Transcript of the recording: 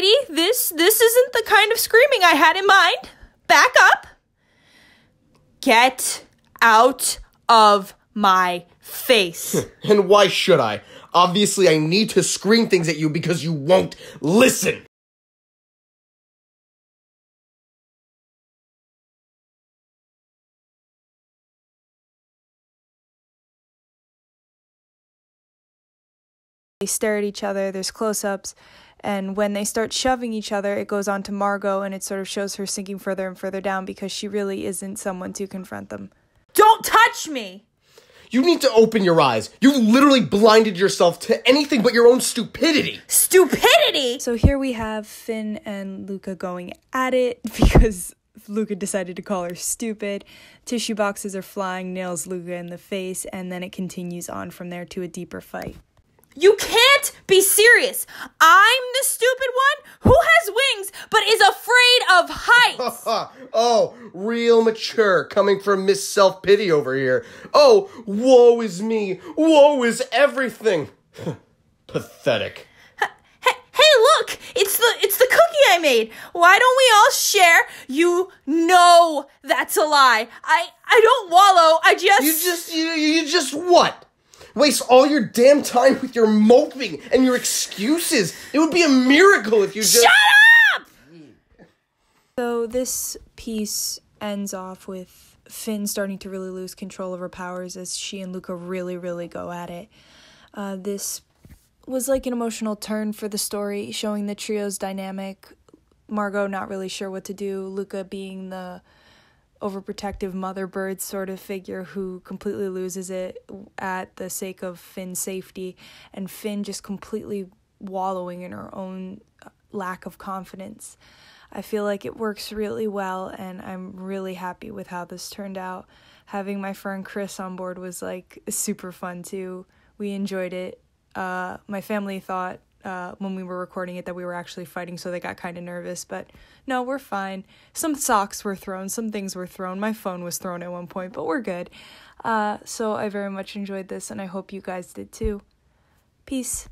this this isn't the kind of screaming I had in mind. Back up. Get out of my face. And why should I? Obviously, I need to scream things at you because you won't listen. They stare at each other, there's close ups, and when they start shoving each other, it goes on to Margot and it sort of shows her sinking further and further down because she really isn't someone to confront them. Don't touch me! You need to open your eyes. You've literally blinded yourself to anything but your own stupidity. Stupidity! So here we have Finn and Luca going at it because Luca decided to call her stupid. Tissue boxes are flying, nails Luca in the face, and then it continues on from there to a deeper fight. You can't be serious. I'm the stupid one who has wings but is afraid of heights. oh, real mature coming from Miss Self Pity over here. Oh, woe is me. Woe is everything. Pathetic. Hey, hey, look! It's the it's the cookie I made. Why don't we all share? You know that's a lie. I I don't wallow. I just You just you, you just what? Waste all your damn time with your moping and your excuses. It would be a miracle if you just Shut up! So this piece ends off with Finn starting to really lose control of her powers as she and Luca really, really go at it. Uh, this was like an emotional turn for the story, showing the trio's dynamic. Margot not really sure what to do, Luca being the overprotective mother bird sort of figure who completely loses it at the sake of Finn's safety, and Finn just completely wallowing in her own uh, lack of confidence. I feel like it works really well, and I'm really happy with how this turned out. Having my friend Chris on board was like super fun too. We enjoyed it. Uh, my family thought uh, when we were recording it that we were actually fighting, so they got kind of nervous. But no, we're fine. Some socks were thrown, some things were thrown. My phone was thrown at one point, but we're good. Uh, so I very much enjoyed this, and I hope you guys did too. Peace.